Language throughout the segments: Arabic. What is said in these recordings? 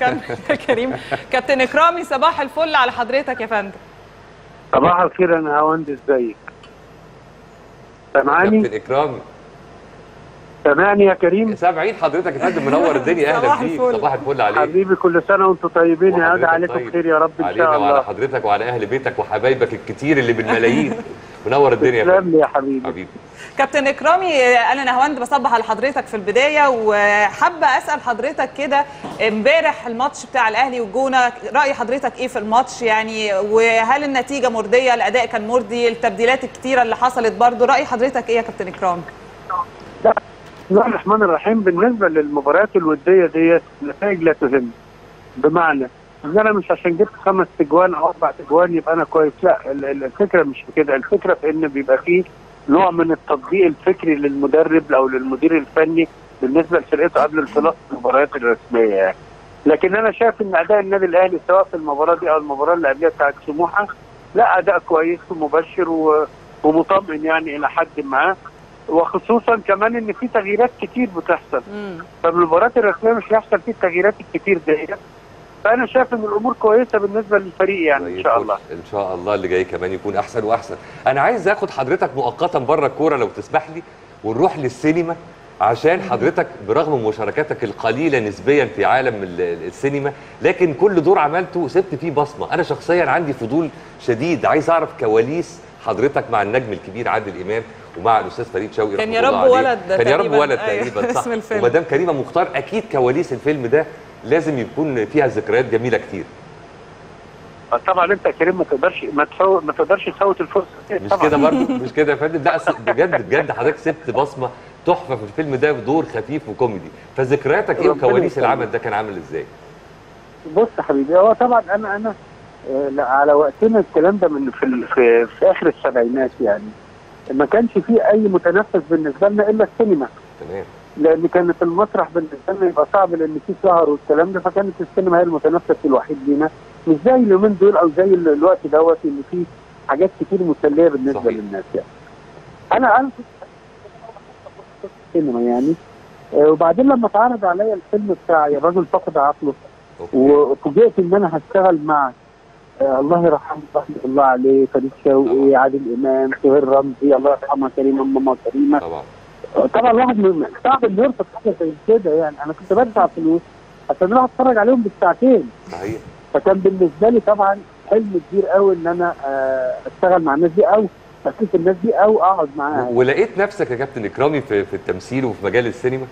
كمل يا كريم. كابتن اكرامي صباح الفل على حضرتك يا فندم. صباح الخير أنا هوند ازيك سامعني؟ كابتن اكرامي سامعني يا كريم؟ سامعين حضرتك يا فندم منور الدنيا. أهلا بيك. صباح الفل عليك. حبيبي كل سنة وأنتم طيبين. يا وحضرتك عليكم طيب. خير يا رب إن علينا شاء وعلى الله. حضرتك وعلى أهل بيتك وحبايبك الكتير اللي بالملايين منور الدنيا يا فندم. يا حبيبي. حبيبي. كابتن إكرامي أنا نهاوند بصبح على حضرتك في البداية وحابة أسأل حضرتك كده امبارح الماتش بتاع الأهلي والجونه رأي حضرتك إيه في الماتش يعني؟ وهل النتيجة مرضية؟ الأداء كان مرضي؟ التبديلات الكتيرة اللي حصلت برضو؟ رأي حضرتك إيه يا كابتن إكرامي؟ بسم الله الرحمن الرحيم. بالنسبة للمباريات الودية ديت نتائج لا تهم بمعنى إن أنا مش عشان جبت خمس تجوان أو أربع تجوان يبقى أنا كويس. لا ال- ال- الفكرة مش في كده. الفكرة في إن بيبقى فيه نوع من التطبيق الفكري للمدرب أو للمدير الفني بالنسبة لفرقته قبل انطلاق المباريات الرسمية يعني. لكن أنا شايف إن أداء النادي الأهلي سواء في المباراة دي أو المباراة اللي قبلها بتاعت سموحة لا أداء كويس ومبشر ومطمئن يعني إلى حد ما. وخصوصا كمان إن في تغييرات كتير بتحصل. فالمباريات الرسمية مش هيحصل فيه التغييرات الكتير ديت؟ فأنا شايف إن الأمور كويسة بالنسبة للفريق يعني إن شاء الفل. الله إن شاء الله اللي جاي كمان يكون أحسن وأحسن أنا عايز آخد حضرتك مؤقتا بره الكورة لو تسمح لي ونروح للسينما عشان حضرتك برغم مشاركاتك القليلة نسبيا في عالم ال- ال- السينما لكن كل دور عملته سبت فيه بصمة أنا شخصيا عندي فضول شديد عايز أعرف كواليس حضرتك مع النجم الكبير عادل إمام ومع الأستاذ فريد شوقي كان يا رب. ولد كان يا رب. ولد أيوة، تقريبا صح. ومدام كريمة مختار أكيد كواليس الفيلم ده لازم يكون فيها ذكريات جميلة كتير. طبعا أنت يا كريم ما تقدرش ما تفوت ما تقدرش تفوت الفرصة. دي مش كده برضه؟ مش كده يا فندم؟ لا بجد بجد حضرتك سبت بصمة تحفة في الفيلم ده بدور خفيف وكوميدي. فذكرياتك إيه؟ وكواليس. العمل ده كان عامل إزاي؟ بص يا حبيبي هو طبعا أنا أنا آه، على وقتنا الكلام ده من في في, في آخر السبعينات يعني. ما كانش فيه أي متنفس بالنسبة لنا إلا السينما. تمام. لأن كانت المسرح بالنسبة لنا يبقى صعب لأن في سهر والكلام ده فكانت السينما هي المتنفس الوحيد لينا مش زي اليومين دول أو زي ال- الوقت دوت اللي فيه حاجات كتير مسلية بالنسبة صحيح. للناس يعني. أنا أنا السينما يعني آه، وبعدين لما اتعرض عليا الفيلم بتاع يا راجل فقد عقله وفوجئت إن أنا هشتغل مع آه الله يرحمه رحمة الله عليه فريد شوقي. عادل إمام سهير رمزي الله يرحمها كريمه ماما كريمة طبعا طبعا الواحد صعب انه يرفض حاجة زي كده يعني. أنا كنت بدفع فلوس عشان أروح أتفرج عليهم بالساعتين. صحيح. فكان بالنسبة لي طبعا حلم كبير قوي إن أنا آه، أشتغل مع الناس دي أو أشوف الناس دي أو أقعد معاها ولقيت نفسك يا كابتن إكرامي في, في التمثيل وفي مجال السينما؟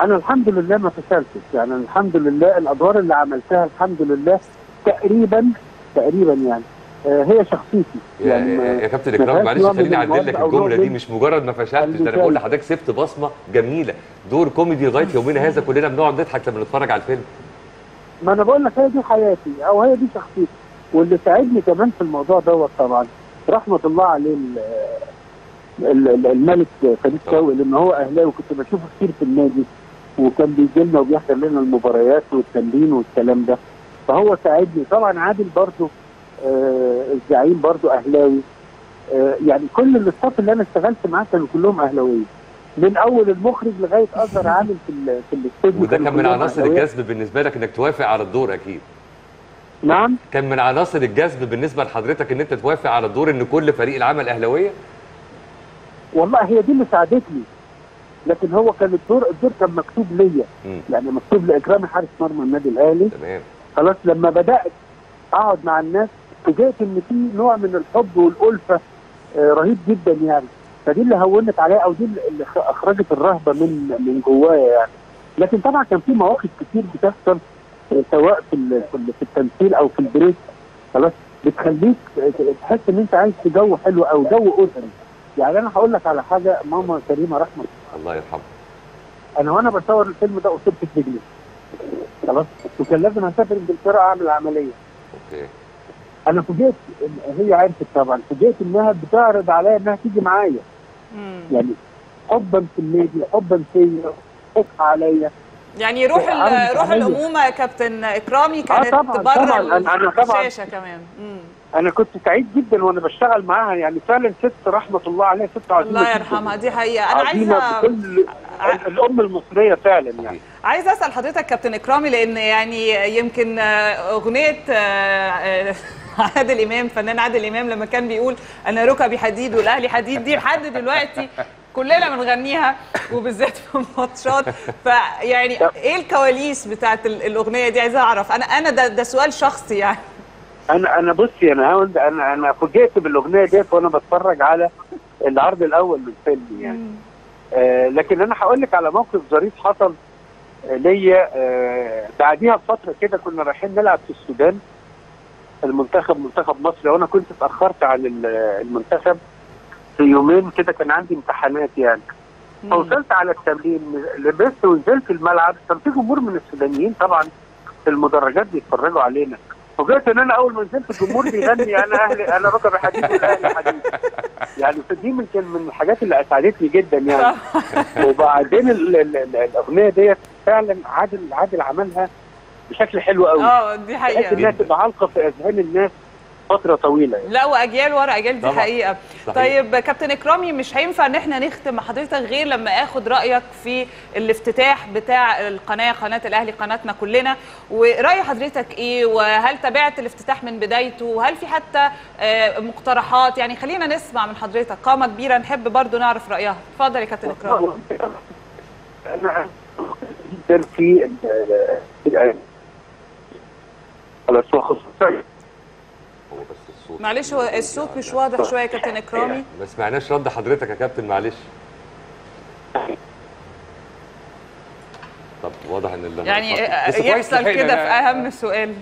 أنا الحمد لله ما فشلتش يعني. الحمد لله الأدوار اللي عملتها الحمد لله تقريبا تقريبا يعني. هي شخصيتي. يا, يعني يا, كابتن فيهاش معلش خليني أعدل لك الجملة دي مش مجرد ما فشلتش ده أنا. بقول لحضرتك سبت بصمة جميلة. دور كوميدي لغاية يومنا هذا كلنا بنقعد نضحك لما نتفرج على الفيلم. ما أنا بقول لك هي دي حياتي أو هي دي شخصيتي. واللي ساعدني كمان في الموضوع دوت طبعا رحمة الله عليه ال- ال- ال- الملك فريد. شوقي لأن هو أهلاوي وكنت بشوفه كتير في النادي وكان بيجي لنا وبيحضر لنا المباريات والتمرين والكلام ده. فهو ساعدني. طبعا عادل برضو آه الزعيم برضو أهلاوي. آه يعني كل ال staff اللي أنا اشتغلت معاه كانوا كلهم أهلاويين. من أول المخرج لغاية اصغر عامل في في الاستوديو وده كان من عناصر. الجذب بالنسبة لك إنك توافق على الدور أكيد. نعم. كان من عناصر الجذب بالنسبة لحضرتك إن أنت توافق على الدور إن كل فريق العمل أهلاوية؟ والله هي دي اللي ساعدتني. لكن هو كان الدور الدور كان مكتوب ليا. يعني مكتوب لاكرامي حارس مرمى النادي الأهلي. تمام. خلاص لما بدأت أقعد مع الناس فوجئت إن في نوع من الحب والألفة آه، رهيب جدا يعني. فدي اللي هونت عليا أو دي اللي أخرجت الرهبة من من جوايا يعني. لكن طبعا كان في مواقف كتير بتحصل آه، سواء في في ال- في التمثيل أو في ال break. خلاص بتخليك آه، تحس إن أنت عايش في جو حلو أو جو اسري يعني أنا هقول لك على حاجة ماما كريمة رحمة الله. يرحمه. أنا وأنا بصور الفيلم ده اصبت في رجلي خلاص وكان لازم أسافر إنجلترا أعمل عملية. أوكي. أنا فوجئت هي عرفت طبعا فوجئت إنها بتعرض عليا إنها تيجي معايا. يعني حبا في النادي حبا فيا حب عليا يعني روح روح. الأمومة يا كابتن إكرامي كانت طبعاً، بره طبعاً. أنا- طبعاً- الشاشة كمان مم. أنا كنت سعيد جدا وأنا بشتغل معاها يعني فعلا ست رحمة الله عليها ست عظيمة الله. يرحمها دي حقيقة أنا عايزه بكل الأم المصرية فعلا يعني عايزة أسأل حضرتك كابتن إكرامي لأن يعني يمكن آه، أغنية آه، آه، عادل إمام فنان عادل إمام لما كان بيقول أنا ركبي حديد والأهلي حديد دي لحد دلوقتي كلنا بنغنيها وبالذات في الماتشات. فيعني إيه الكواليس بتاعت ال- الأغنية دي؟ عايزة أعرف. أنا أنا ده, ده سؤال شخصي يعني. أنا أنا بصي أنا أنا أنا فوجئت بالأغنية ديت وأنا بتفرج على العرض الأول من الفيلم يعني. آه لكن أنا هقول لك على موقف ظريف حصل آه، ليا آه بعديها بفترة كده كنا رايحين نلعب في السودان. المنتخب منتخب مصر. وأنا كنت اتأخرت عن ال- المنتخب في يومين كده كان عندي امتحانات يعني. فوصلت على التمرين لبست ونزلت الملعب. كان في جمهور من السودانيين طبعا في المدرجات بيتفرجوا علينا. فوجئت إن أنا أول ما نزلت الجمهور بيغني أنا أهلي أنا ركب حديد والأهلي حديد. يعني دي من كان من الحاجات اللي أسعدتني جدا يعني. وبعدين ال- ال- ال- الأغنية ديت فعلا عادل عادل عملها. بشكل حلو قوي آه دي بحيث حقيقه انها تبقى عالقه في اذهان الناس فتره طويله يعني. لا واجيال ورا اجيال دي طبعاً. حقيقه صحيح. طيب كابتن اكرامي مش هينفع ان إحنا نختم حضرتك غير لما اخد رايك في الافتتاح بتاع القناه قناه الاهلي قناتنا كلنا وراي حضرتك إيه وهل تابعت الافتتاح من بدايته وهل في حتى آه، مقترحات يعني خلينا نسمع من حضرتك قامه كبيره نحب برضو نعرف رايها اتفضل يا كابتن اكرامي أنا في ال- ال- خلاص هو خصوصا هو بس الصوت معلش هو الصوت مش واضح شوية يا كابتن إكرامي. ما سمعناش رد حضرتك يا كابتن معلش. طب واضح إن اللي يعني يحصل. كده في أهم سؤال.